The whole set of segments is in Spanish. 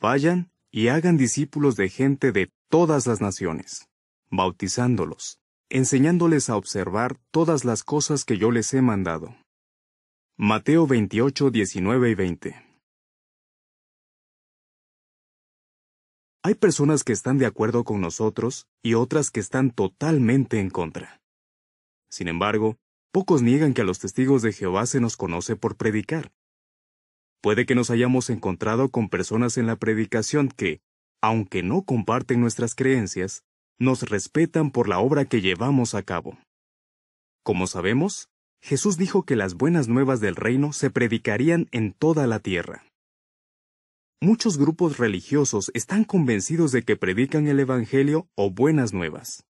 Vayan y hagan discípulos de gente de todas las naciones, bautizándolos, enseñándoles a observar todas las cosas que yo les he mandado. Mateo 28, 19 y 20. Hay personas que están de acuerdo con nosotros y otras que están totalmente en contra. Sin embargo, pocos niegan que a los testigos de Jehová se nos conoce por predicar. Puede que nos hayamos encontrado con personas en la predicación que, aunque no comparten nuestras creencias, nos respetan por la obra que llevamos a cabo. Como sabemos, Jesús dijo que las buenas nuevas del reino se predicarían en toda la tierra. Muchos grupos religiosos están convencidos de que predican el Evangelio o buenas nuevas.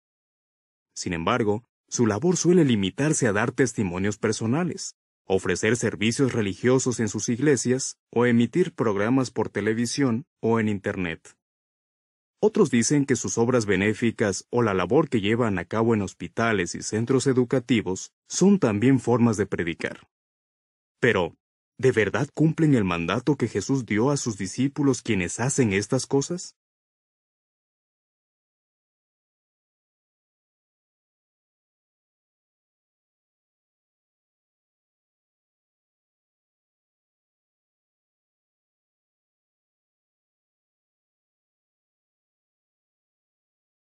Sin embargo, su labor suele limitarse a dar testimonios personales, ofrecer servicios religiosos en sus iglesias o emitir programas por televisión o en Internet. Otros dicen que sus obras benéficas o la labor que llevan a cabo en hospitales y centros educativos son también formas de predicar. Pero, ¿de verdad cumplen el mandato que Jesús dio a sus discípulos quienes hacen estas cosas?